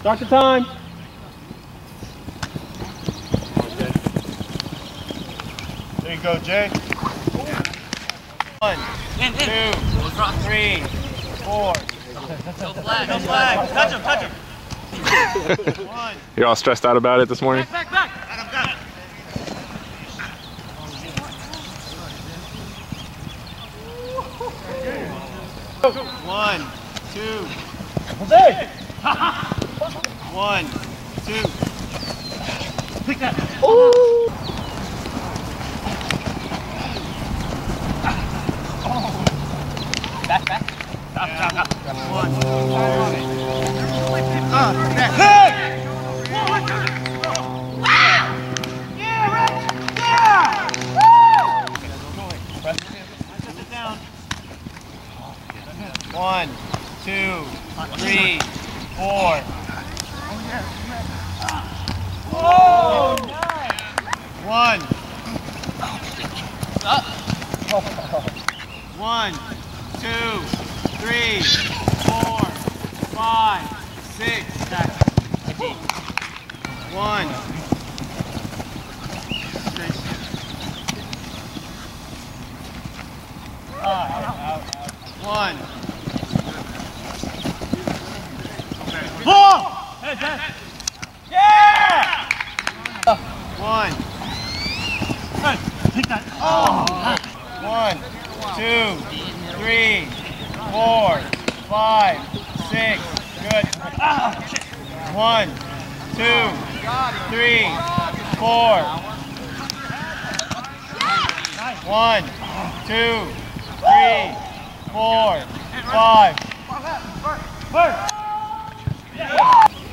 Start the time. There you go, Jay. One, In, in. two, three, four. No flag, no flag. Touch him, touch him. One, You're all stressed out about it this morning? Back, back. one, two, Jose! one, two. Pick that. Back, back. Stop, stop, stop. Sit down. One, two, three, four. One. One, two, three, four, five, six. One. One. Ball! Hey, Dad. Yeah! One. Hey, take that. One, two, three, four, five, six. Good. One, two, three, four. One, two, three, four, five.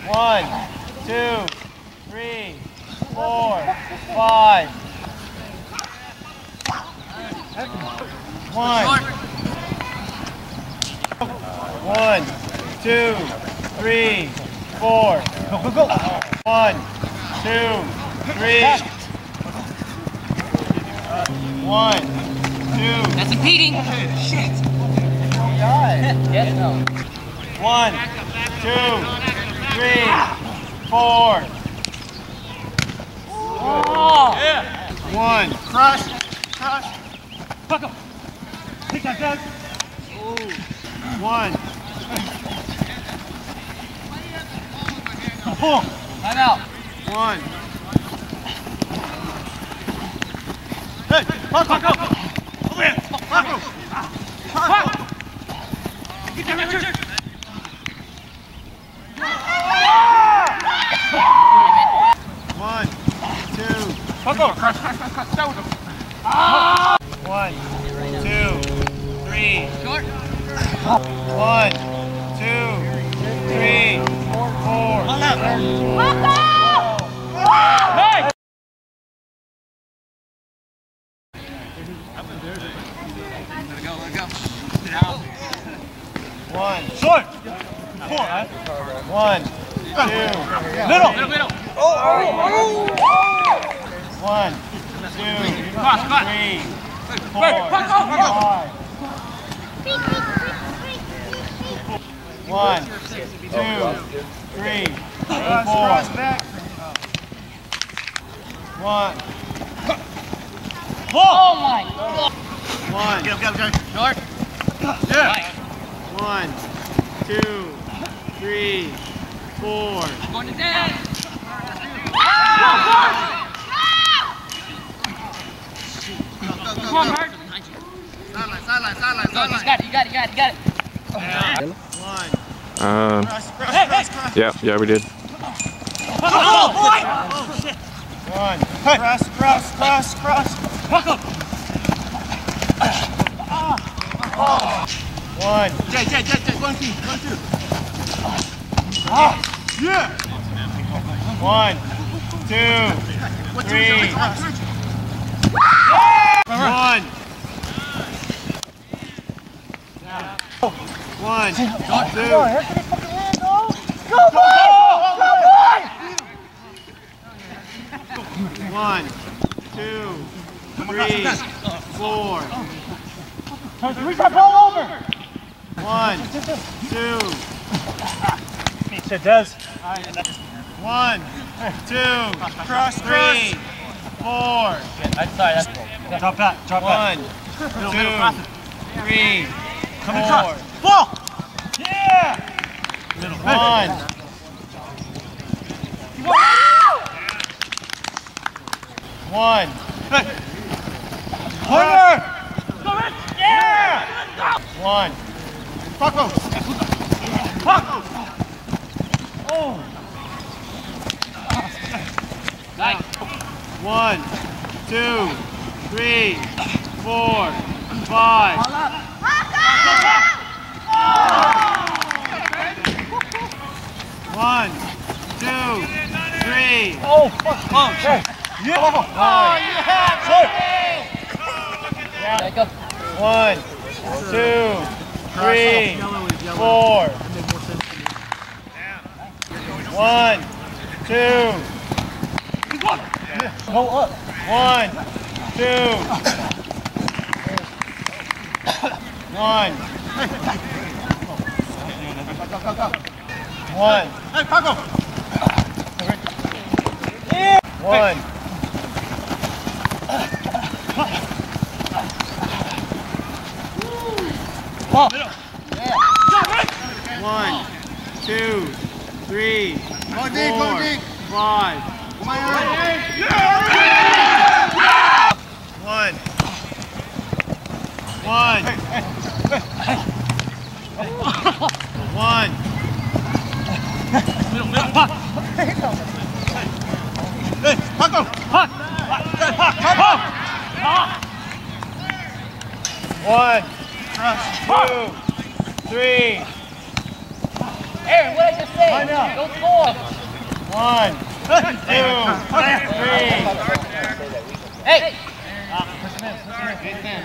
One, two, three, four, five. One. One, two, three, four. Go, go, go. One, two, three. One, two, That's impeding. Shit. Yes, no. one, two, three, four. Oh. One. Crush, crush. Fuck him. Take that, Dad. One. Pull. Time out. One. Hey, fuck, fuck, fuck. Over here. Fuck. Fuck. Get down, Richard. One, two, Fuck over. Crush, crush, crush, crush. Stay with ah! him. One, two, three. Short. One, two, three, four. Hey! Let it go, let it go. One, Short. Four, one, two, Middle. Middle, middle. one, two, Cross, cross. three, Hey, four, fuck off, fuck off. five. One, two, three, four. One, Oh my God. one, Short. Yeah. one, two, three, four. Going to dad. Come on, Bert. Go, he's got it, you got it, you got it, you got it. One. Uh, Hey, hey. yeah, yeah, we did. Fuck off, boy. Oh, shit. One. Cross, cross, cross, cross. Fuck him. One. Jay, Jay, Jay, Jay. One, two, one, two. Yeah. One, two, three. One. One, two. One, two, three, four. Reach that ball over. One, two, said, Des. One, two, Cross, three, four. That's sorry, that's. Drop back, drop back. One, Middle, middle, cross it. two, three, Come four. Ball! Yeah! Middle. One. One. Corner! Yeah! One. Paco! Paco! Oh! Nice. One, two, three, four, five. One, two, three. Oh, fuck! Oh, shit! Yeah! Oh, oh Jacob. One, two, three, four. One, two. Go up! One, two. One. One. Hey, Paco! One. Ball! Middle! One, two, three, Go deep, go deep. five. One. One. One. Middle, middle! Pop! Hey, Paco! Pop! Pop! Pop! One. Two. Three. Aaron, what did I just say? Line out. Go score. One. Two. Three. Hey!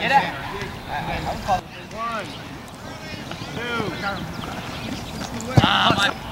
Get out. One. Two. Ah, my.